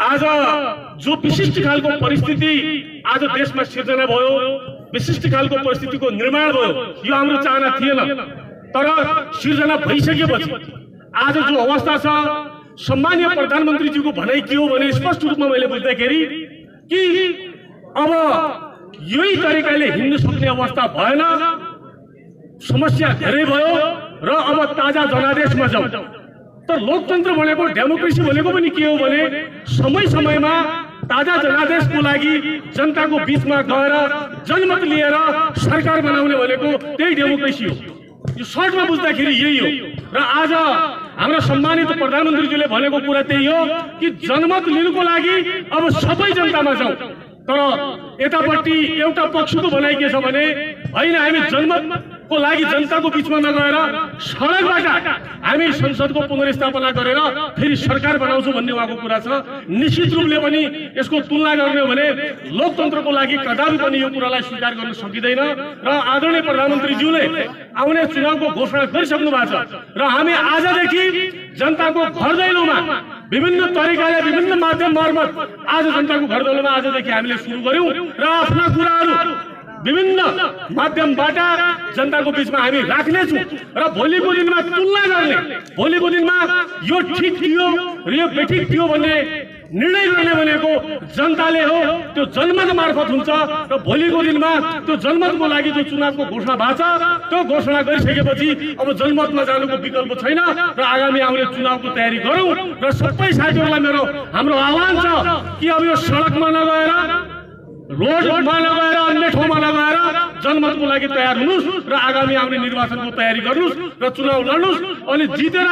आज जो विशिष्ट खालको परिस्थिति आज देशमा सिर्जना भयो विशिष्ट खालको परिस्थितिको निर्माण भयो यो हाम्रो चाहना थिएन। तर सिर्जना भइसकेपछि आज जो अवस्था छ सम्मान्य प्रधानमन्त्रीजीको भनाइ के हो भने स्पष्ट रूपमा मैले बुझ्दाखेरि कि अब यही तरिकाले हिँड्न सक्ने अवस्था भएन समस्या धेरै भयो र अब ताजा जनादेशमा जाउँ। तर लोकतन्त्र भनेको डेमोक्रेसी भनेको पनि के हो भने समय समयमा ताजा जनादेशको लागि जनताको बिचमा गएर जनमत लिएर सरकार बनाउने भनेको त्यही डेमोक्रेसी हो। यो सर्टमा बुझ्दाखेरि यही हो। र आज हाम्रो सम्मानित प्रधानमन्त्रीजीले भनेको कुरा त्यही हो कि जनमत लिनुको लागि अब सबै जनतामा जाउँ। तर यतापट्टि एउटा पक्षको भनाइ के छ भने होइन हामी जनमतको लागि जनताको बिचमा नगएर सडकबाट हामी संसदको पुनर्स्थापना गरेर फेरि सरकार बनाउँछौँ भन्ने उहाँको कुरा छ। निश्चित रूपले पनि यसको तुलना गर्ने हो भने लोकतन्त्रको लागि कदापि पनि यो कुरालाई स्वीकार गर्न सकिँदैन र आदरणीय प्रधानमन्त्रीज्यूले आउने चुनावको घोषणा गरिसक्नु भएको छ र हामी आजदेखि जनताको घर दैलोमा विभिन्न तरिकाले विभिन्न माध्यम मार्फत आज जनताको घर दैलोमा आजदेखि हामीले सुरु गर्यौँ र आफ्ना कुराहरू विभिन्न माध्यमबाट जनताको बिचमा हामी राख्नेछौँ र भोलिको दिनमा तुलना गर्ने भोलिको दिनमा यो ठिक थियो र यो बेठिक थियो भन्ने निर्णय गर्ने भनेको जनताले हो त्यो जनमत मार्फत हुन्छ र भोलिको दिनमा त्यो जनमतको लागि जो चुनावको घोषणा भएको छ त्यो घोषणा गरिसकेपछि अब जनमतमा जानुको विकल्प छैन र आगामी आउने चुनावको तयारी गरौँ र सबै साथीहरूलाई मेरो हाम्रो आह्वान छ कि अब यो सडकमा नगएर रोडमा नगएर अन्य ठाउँमा नगएर जनमतको लागि तयार हुनुहोस् र आगामी आउने निर्वाचनको तयारी गर्नुहोस् र चुनाव लड्नुहोस् अनि जितेर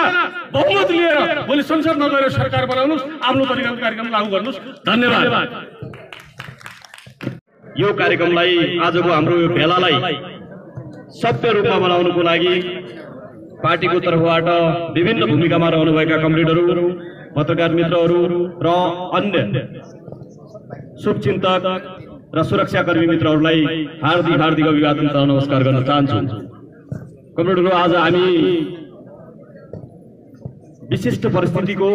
बहुमत लिएर भोलि संसदमा गएर सरकार बनाउनुहोस् आफ्नो तरिकाको कार्यक्रम लागू गर्नुहोस्। धन्यवाद। यो कार्यक्रमलाई आजको हाम्रो यो भेलालाई सभ्य रूपमा बनाउनुको लागि पार्टीको तर्फबाट विभिन्न भूमिकामा रहनुभएका कमरेडहरू पत्रकार मित्रहरू र अन्य शुभचिन्तक र सुरक्षाकर्मी मित्रहरूलाई हार्दिक हार्दिक अभिवादन तथा नमस्कार गर्न चाहन्छु। कमरेडहरू आज हामी विशिष्ट परिस्थितिको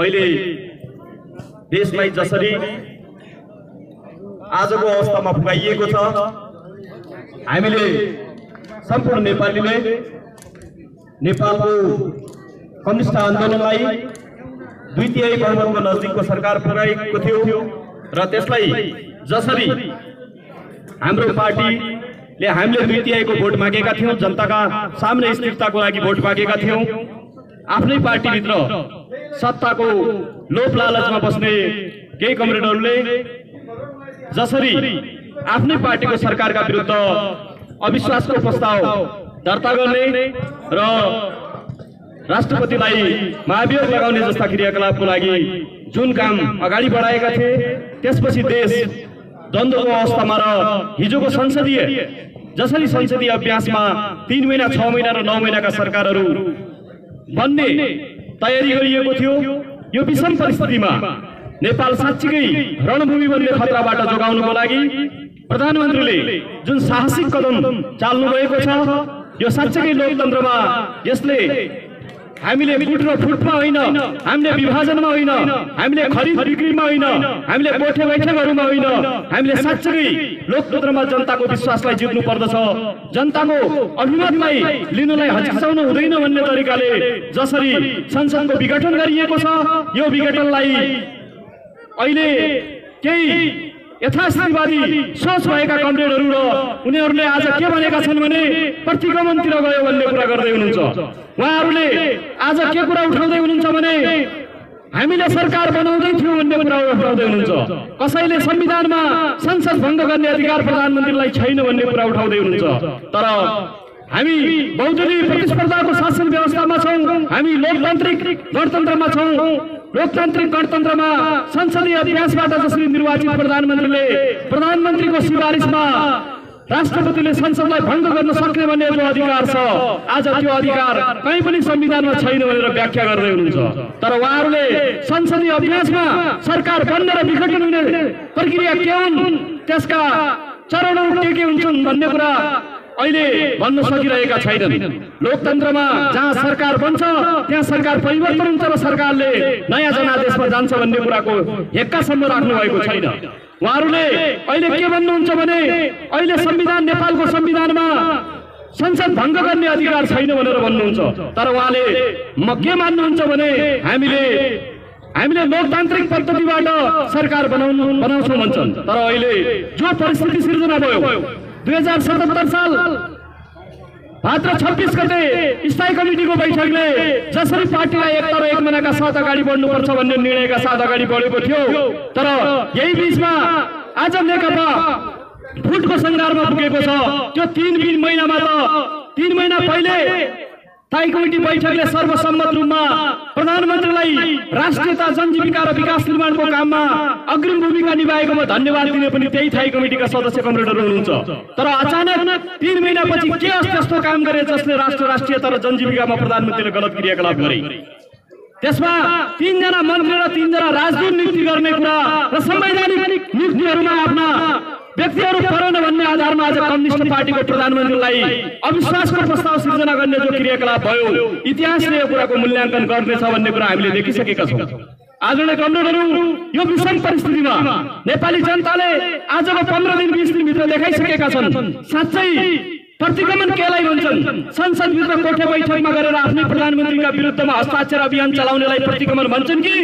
अहिले देशलाई जसरी आजको अवस्थामा पुगाइएको छ हामीले सम्पूर्ण नेपालीले नेपालको कम्युनिस्ट आन्दोलनलाई द्वितीय बहुमतको नजिकको सरकार पुर्याएको थियो। र त्यसलाई जसरी हाम्रो पार्टीले हामीले द्वितीयको भोट मागेका थियौँ जनताका सामने स्थिरताको लागि भोट मागेका थियौँ आफ्नै पार्टीभित्र सत्ताको लोभ लालचमा बस्ने केही कमरेडहरूले जसरी आफ्नै पार्टीको सरकारका विरुद्ध अविश्वासको प्रस्ताव दर्ता गर्ने र राष्ट्रपतिलाई महाभियोग लगाउने जस्ता क्रियाकलापको लागि जुन काम अगाडि बढाएका थिए त्यसपछि देश द्वन्द्वको अवस्थामा र हिजोको संसदीय जसरी संसदीय अभ्यासमा तिन महिना छ महिना र नौ महिनाका सरकारहरू बन्ने तयारी गरिएको थियो यो विषम परिस्थितिमा नेपाल साँच्चीकै रणभूमि बन्ने खतराबाट जोगाउनुको लागि प्रधानमन्त्रीले जुन साहसिक कदम चाल्नु भएको छ यो साँच्चीकै लोकतन्त्रमा यसले हामीले फुट र फुटमा होइन। हामीले विभाजनमा होइन। हामीले खरिद बिक्रीमा होइन। हामीले बोठे बैठकहरूमा होइन। हामीले साँच्चै लोकतन्त्रमा जनताको विश्वासलाई जित्नु पर्दछ। जनताको अभिमतलाई लिनुलाई हचिसाउनु हुँदैन भन्ने तरिकाले जसरी संसदको विघटन गरिएको छ यो विघटनलाई अहिले केही यथास्थितिवादी सोच भएका कमरेडहरू र उनीहरूले आज के भनेका छन् भने प्रतिगमनतिर गयो भन्ने कुरा गर्दै हुनुहुन्छ। उहाँहरूले आज के कुरा उठाउँदै हुनुहुन्छ भने हामीले सरकार बनाउँदै थियौँ भन्ने कुरा उठाउँदै हुनुहुन्छ। कसैले संविधानमा संसद भङ्ग गर्ने अधिकार प्रधानमन्त्रीलाई छैन भन्ने कुरा उठाउँदै हुनुहुन्छ। तर हामी बहुदलीय प्रतिस्पर्धाको शासन व्यवस्थामा छौँ हामी लोकतान्त्रिक गणतन्त्रमा छौँ। लोकतान्त्रिक गणतन्त्रमा संसदीय अभ्यासबाट जसरी निर्वाचित प्रधानमन्त्रीले प्रधानमन्त्रीको सिफारिसमा राष्ट्रपतिले संसदलाई भङ्ग गर्न सक्ने भन्ने जो अधिकार छ। आज त्यो अधिकार कहीँ पनि संविधानमा छैन भनेर व्याख्या गर्दै हुनुहुन्छ। तर उहाँहरूले संसदीय अभ्यासमा सरकार बन्न र विघटन हुने प्रक्रिया के हुन्? त्यसका चरणहरू के के हुन्छन् भन्ने कुरा अहिले भन्न सकिरहेका छैनन्। लोकतन्त्रमा जहाँ सरकार बन्छ त्यहाँ सरकार परिवर्तन हुन्छ र सरकारले नयाँ जनादेशमा जान्छ भन्ने कुराको हेक्कासम्म राख्नु भएको छैन। उहाँहरूले अहिले के भन्नुहुन्छ भने अहिले संविधान नेपालको संविधानमा संसद भङ्ग गर्ने अधिकार छैन भनेर भन्नुहुन्छ। तर उहाँले म के मान्नुहुन्छ भने हामीले हामीले लोकतान्त्रिक पद्धतिबाट सरकार बनाउनु बनाउँछौँ भन्छन्। तर अहिले जो परिस्थिति सिर्जना भयो दुई हजार सतहत्तर साल भाद्र छब्बिस गते स्थायी कमिटीको बैठकले जसरी पार्टीलाई एक तर एक महिनाका साथ अगाडि बढ्नुपर्छ भन्ने निर्णयका साथ अगाडि बढेको थियो। तर यही बिचमा आज नेकपा फुटको सङ्घारमा पुगेको छ। त्यो तिन महिनामा त तिन महिना पहिले स्थायी कमिटी बैठकले सर्वसम्मत रूपमा प्रधानमन्त्रीलाई राष्ट्रियता जनजीविका र विकास निर्माणको काममा अग्रिम भूमिका निभाएकोमा धन्यवाद दिने पनि त्यही स्थायी कमिटीका सदस्य कमरेडहरू हुनुहुन्छ। तर अचानक तिन महिनापछि के त्यस्तो काम गरे जसले राष्ट्र राष्ट्रियता र जनजीविकामा प्रधानमन्त्रीले गलत क्रियाकलाप गरे? त्यसमा तीनजना मन्त्री र तीनजना राजदूत नियुक्ति गर्ने कुरा र संवैधानिक नियुक्तिहरूमा आफ्ना व्यक्तिहरू परेन भन्ने आधारमा आज कम्युनिस्ट पार्टीको प्रधानमन्त्रीलाई अविश्वासको प्रस्ताव सिर्जना गर्ने जो क्रियाकलाप भयो इतिहासले यो कुराको मूल्याङ्कन गर्नेछ भन्ने कुरा हामीले देखिसकेका छौँ। आदरणीय कमरेडहरू यो विषम परिस्थितिमा नेपाली जनताले आजको पन्ध्र दिन बिस दिनभित्र देखाइसकेका छन्। साँच्चै प्रतिगमन केलाई भन्छन्? संसदभित्र कोठे बैठकमा गरेर आफ्नै प्रधानमन्त्रीका विरुद्धमा हस्ताक्षर अभियान चलाउनेलाई प्रतिगमन भन्छन् कि?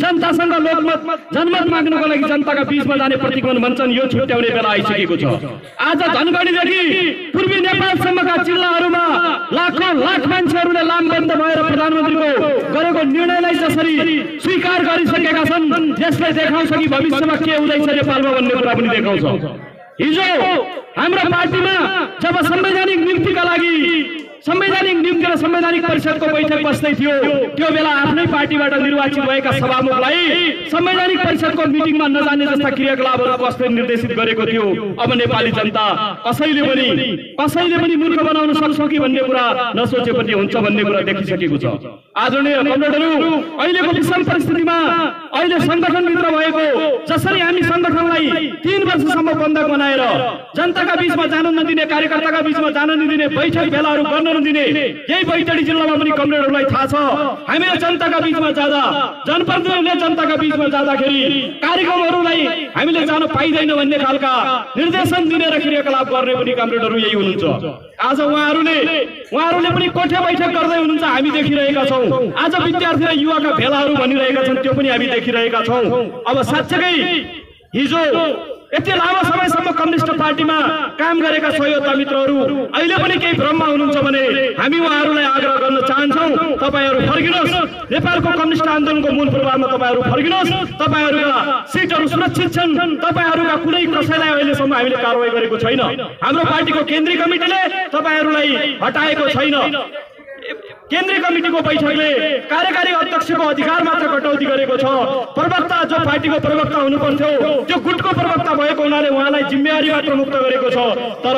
जनतासँग लोकमत जनमत माग्नको लागि जनताका बीचमा जाने प्रतिगमन भन्छन् यो छुट्याउने बेला आइसकेको छ। आज धनगढीदेखि पूर्वी नेपालसम्मका जिल्लाहरूमा लाखौँ लाख मान्छेहरूले लामबन्द भएर प्रधानमन्त्रीको गरेको निर्णयलाई जसरी स्वीकार गरिसकेका छन् यसले देखाउँछ कि भविष्यमा के हुँदैछ नेपालमा भन्ने कुरा पनि देखाउँछ। हिजो हाम्रो में जब संवैधानिक नियुक्तिका लागि संवैधानिक नियुक्ति र संवैधानिक परिषदको बैठक बस्दै थियो। त्यो बेला आफ्नै पार्टीबाट निर्वाचित भएका सभामुखलाई संवैधानिक परिषदको मिटिङमा नजाने जस्ता क्रियाकलापहरू बस्दै निर्देशित गरेको थियो। अब नेपाली जनता कसैले पनि कसैले पनि मूर्ख बनाउन सक्छौँ कि भन्ने कुरा नसोचे पनि हुन्छ भन्ने कुरा देखिसकेको छ। आदरणीय अहिलेको विषम परिस्थितिमा अहिले सङ्गठनभित्र भएको जसरी हामी सङ्गठनलाई तीन वर्षसम्म बन्धक बनाएर जनताका बीचमा जान नदिने कार्यकर्ताका बीचमा जान नदिने बैठक भेलाहरू गर्न नदिने यही बैतडी जिल्लामा पनि कमरेडहरूलाई थाहा छ। हामीले जनताका बीचमा जाँदा जनप्रतिनिधिले जनताका बीचमा जाँदाखेरि कार्यक्रमहरूलाई हामीले जान पाइँदैन भन्ने खालका निर्देशन दिने र क्रियाकलाप गर्ने पनि कमरेडहरू यही हुनुहुन्छ। आज उहाँहरूले उहाँहरूले पनि कोठे बैठक गर्दै हुनुहुन्छ हामी देखिरहेका छौँ। आज विद्यार्थी र युवाका भेलाहरू भनिरहेका छन् त्यो पनि हामी देखिरहेका छौँ। अब साँच्चै हिजो यति लामो समयसम्म कम्युनिस्ट पार्टीमा काम गरेका सहयोगका मित्रहरू अहिले पनि केही भ्रममा हुनुहुन्छ भने हामी उहाँहरूलाई आग्रह गर्न चाहन्छौँ। तपाईँहरू फर्किनुहोस्। नेपालको कम्युनिस्ट आन्दोलनको मूल प्रभावमा तपाईँहरू फर्किनुहोस्। तपाईँहरूका सिटहरू सुरक्षित छन्। तपाईँहरूका कुनै कसैलाई अहिलेसम्म हामीले कारवाही गरेको छैन। हाम्रो पार्टीको केन्द्रीय कमिटीले तपाईँहरूलाई हटाएको छैन। केन्द्रीय कमिटीको बैठकले कार्यकारी अध्यक्षको अधिकार मात्र कटौती गरेको छ। प्रवक्ता जो पार्टीको प्रवक्ता हुनु पर्थ्यो त्यो गुटको प्रवक्ता भएको हुनाले उहाँलाई जिम्मेवारी मात्र मुक्त गरेको छ। तर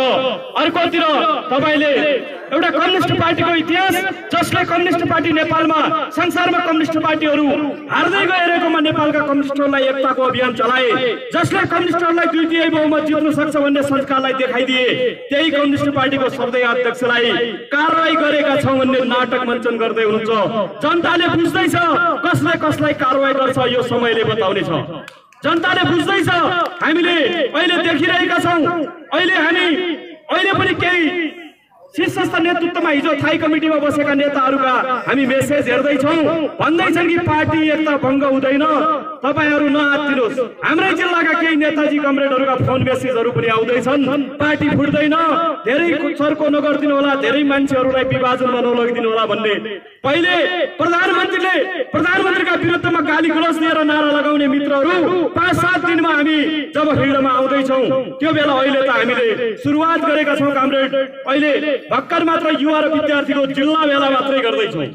अर्कोतिर तपाईँले एउटा कम्युनिस्ट पार्टीको इतिहास जसले कम्युनिस्ट पार्टी नेपालमा संसारमा कम्युनिस्ट पार्टीहरू हार्दै गइरहेकोमा नेपालका कम्युनिस्टहरूलाई एकताको अभियान चलाए जसले कम्युनिस्टहरूलाई द्वितीय बहुमत जित्न सक्छ भन्ने संस्कारलाई देखाइदिए त्यही कम्युनिस्ट पार्टीको सर्दै अध्यक्षलाई कारवाही गरेका छौँ भन्ने नाटक मञ्चन गर्दै हुनुहुन्छ। जनताले बुझ्दैछ कसले कसलाई कारवाही गर्छ यो समयले बताउनेछ। जनताले बुझ्दैछ हामीले अहिले देखिरहेका छौँ। अहिले हामी अहिले पनि केही शीर्षस्थ नेतृत्वमा हिजो थाई कमिटीमा बसेका नेताहरूका हामी मेसेज हेर्दैछौँ। भन्दैछन् कि पार्टी एकता भङ्ग हुँदैन। तपाईँहरू नआत्तिनुहोस्। हाम्रै जिल्लाका केही नेताजी कमरेडहरूका फोन मेसेजहरू पनि आउँदैछन्। पार्टी फुट्दैन। धेरै चर्को नगरिदिनु होला। धेरै मान्छेहरूलाई विभाजनमा नलगिदिनु होला भन्ने। पहिले प्रधानमन्त्रीले प्रधानमन्त्रीका विरुद्धमा गाली गलौज दिएर नारा लगाउने मित्रहरू पाँच सात दिनमा हामी जब हिँडमा आउँदैछौँ। त्यो बेला अहिले त हामीले सुरुवात गरेका छौँ कामरेड। अहिले भर्खर मात्र युवा र विद्यार्थीको जिल्ला भेला मात्रै गर्दैछौँ।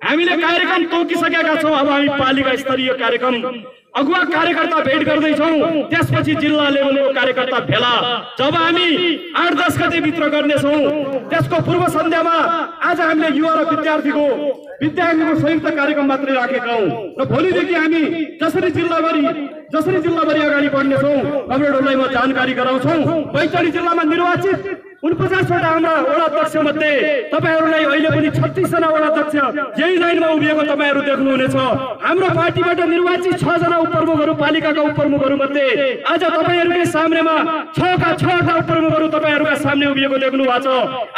हामीले कार्यक्रम तोकिसकेका छौँ। अब हामी पालिका स्तरीय कार्यक्रम अगुवा कार्यकर्ता भेट गर्दैछौँ। त्यसपछि जिल्ला लेभलको कार्यकर्ता भेला। जब हामी आठ दस गते भित्र गर्नेछौँ त्यसको पूर्व सन्ध्यामा आज हामीले युवा र विद्यार्थीको विद्यार्थीको संयुक्त कार्यक्रम मात्रै राखेका हौँ। र भोलिदेखि हामी जसरी जिल्लाभरि जसरी जिल्लाभरि अगाडि बढ्नेछौँ कमरेडहरूलाई म जानकारी गराउँछौँ। बैतडी जिल्लामा निर्वाचित उनपचासवटा हाम्रा वडा अध्यक्ष मध्ये तपाईँहरूलाई अहिले पनि छत्तिसजना वडा अध्यक्ष यही लाइनमा उभिएको तपाईँहरू देख्नुहुनेछ। हाम्रो पार्टीबाट निर्वाचित छजना उपप्रमुखहरू पालिकाका उपप्रमुखहरू मध्ये आज तपाईँहरूकै सामनेमा छका छवटा उपप्रमुखहरू तपाईँहरूका सामने उभिएको देख्नु भएको छ।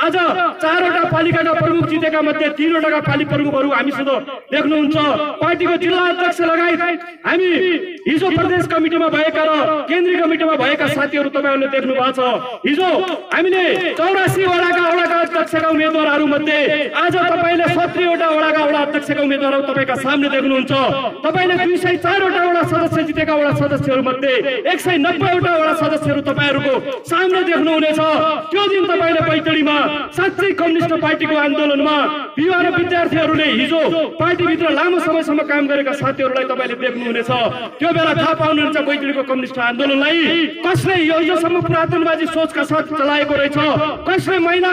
आज चारवटा पालिकाका प्रमुख जितेका मध्ये तिनवटाका पालिक प्रमुखहरू हामीसित देख्नुहुन्छ। पार्टीको जिल्ला अध्यक्ष लगायत हामी हिजो प्रदेश कमिटीमा भएका र केन्द्रीय कमिटीमा भएका साथीहरू तपाईँहरूले देख्नु भएको छ। हिजो हामीले चौरासी वडाका वडाका अध्यक्षका उम्मेद्वारहरू मध्ये आज तपाईँले सत्रीवटा वडाका वडा अध्यक्षका उम्मेद्वारहरू तपाईँका सामने देख्नुहुन्छ। तपाईँले दुई सय चारवटा वडा सदस्य जितेका वडा सदस्यहरू मध्ये एक सय नब्बेवटा वडा सदस्यहरू तपाईँहरूको सामने देख्नुहुनेछ। त्यो दिन तपाईँले बैतडीमा साँच्चै कम्युनिस्ट पार्टीको आन्दोलनमा युवा र विद्यार्थीहरूले हिजो पार्टीभित्र लामो समयसम्म काम गरेका साथीहरूलाई तपाईँले देख्नुहुनेछ। त्यो बेला थाहा पाउनुहुन्छ बैतडीको कम्युनिस्ट आन्दोलनलाई कसले यो हिजोसम्म पुरातनवादी सोचका साथ चलाएको रहेछ? कसले महिला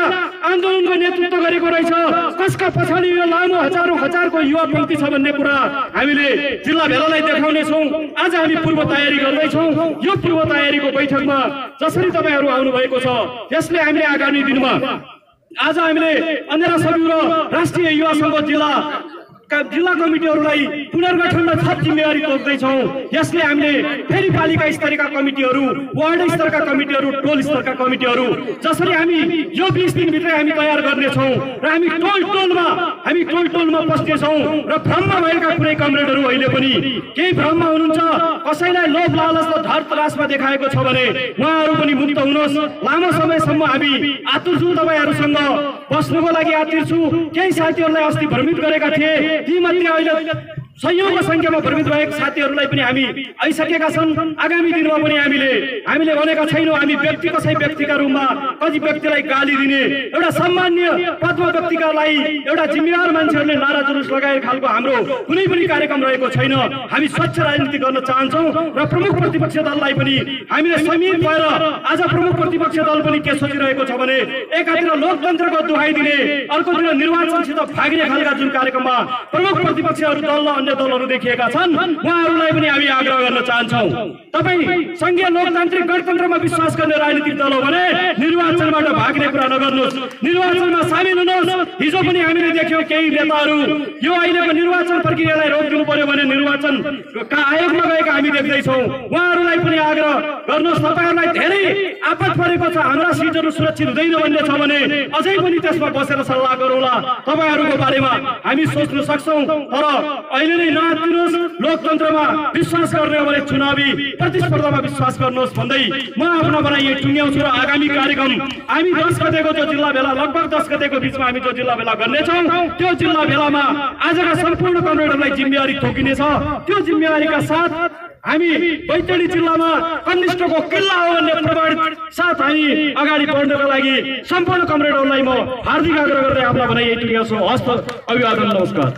आन्दोलनको नेतृत्व गरेको रहेछ? कसका पछाडि यो लामो हजारौँ हजारको युवा पङ्क्ति छ भन्ने कुरा हामीले जिल्ला भेलालाई देखाउनेछौँ। आज हामी पूर्व तयारी गर्दैछौँ। यो पूर्व तयारीको बैठकमा जसरी तपाईँहरू आउनुभएको छ त्यसले हामीले आगामी दिनमा आज हामीले अन्य सचिव र राष्ट्रिय युवा सङ्घ जिल्ला जिल्ला कमिटीहरूलाई पुनर्गठनमा थप जिम्मेवारी तोक्दैछौँ। यसले हामीले फेरि पालिका स्तरका कमिटीहरू वार्ड स्तरका कमिटीहरू टोल स्तरका कमिटीहरू जसरी हामी यो बिस दिनभित्रै हामी तयार गर्नेछौँ र हामी टोल टोलमा हामी टोल टोलमा बस्नेछौँ र भ्रममा भएका कुनै कमरेडहरू अहिले पनि केही भ्रममा हुनुहुन्छ? कसैलाई लोभ लालच र धर तलासमा देखाएको छ भने उहाँहरू पनि मुक्त हुनुहोस्। लामो समयसम्म हामी आतुर छु तपाईँहरूसँग। बस्नुको लागि आतुर छु। केही साथीहरूलाई अस्ति भ्रमित गरेका थिए। ती मध्ये अहिले सयौँको सङ्ख्यामा भ्रमित भएका साथीहरूलाई पनि हामी आइसकेका छन्। आगामी दिनमा पनि हामीले हामीले भनेका छैनौँ हामी व्यक्ति कसै व्यक्तिका रूपमा कति व्यक्तिलाई गाली दिने एउटा सामान्य पदमा व्यक्तिका लागि एउटा जिम्मेवार मान्छेहरूले नारा जुलुस लगाएर खालको हाम्रो कुनै पनि कार्यक्रम रहेको छैन। हामी स्वच्छ राजनीति गर्न चाहन्छौँ र प्रमुख प्रतिपक्ष दललाई पनि हामीले समीप भएर आज प्रमुख प्रतिपक्ष दल पनि के सोचिरहेको छ भने एकातिर लोकतन्त्रको दुहाई दिने अर्कोतिर निर्वाचनसित भाग्ने खालका जुन कार्यक्रममा प्रमुख प्रतिपक्षहरू दल र अन्य दलहरू देखिएका छन्। उहाँहरूलाई पनि हामी आग्रह गर्न चाहन्छौँ। तपाईँ सङ्घीय लोकतान्त्रिक गणतन्त्रमा विश्वास गर्ने राजनीतिक दल हो भने निर्वाचनबाट भाग्ने कुरा नगर्नुहोस्। निर्वाचनमा सामेल हुनुहोस्। हिजो पनि हामीले देख्यौँ केही नेताहरू यो अहिलेको निर्वाचन प्रक्रियालाई रोकिदिनु पर्यो भने निर्वाचन आयोगमा गएका हामी देख्दैछौँ। उहाँहरूलाई पनि आग्रह गर्नुहोस्। तपाईँहरूलाई धेरै आपत परेको छ। हाम्रा सिटहरू सुरक्षित हुँदैन भन्ने छ भने अझै पनि त्यसमा बसेर सल्लाह गरौँला। तपाईँहरूको बारेमा हामी सोच्न सक्छौँ। तर अहिले नै नआत्तिनुहोस् लोकतन्त्रमा विश्वास गर्ने हो भने चुनावी प्रतिस्पर्धामा विश्वास गर्नुहोस् भन्दै म आफ्नो बनाइ टुङ्ग्याउँछु र आगामी कार्यक्रम। हामी दस गतेको जो जिल्ला भेला लगभग दस गतेको बिचमा हामी जो जिल्ला भेला गर्नेछौँ त्यो जिल्ला भेलामा आजका सम्पूर्ण कमरेडहरूलाई जिम्मेवारी थोकिनेछ। त्यो जिम्मेवारीका साथ हामी बैतडी जिल्लामा कनिष्ठको किल्ला हो भन्ने प्रमाणित साथ हामी अगाडि बढ्नको लागि सम्पूर्ण कमरेडहरूलाई म हार्दिक आग्रह गर्दै आफ्ना यही टुङ्ग्याउँछु हस्त अभिवादन नमस्कार।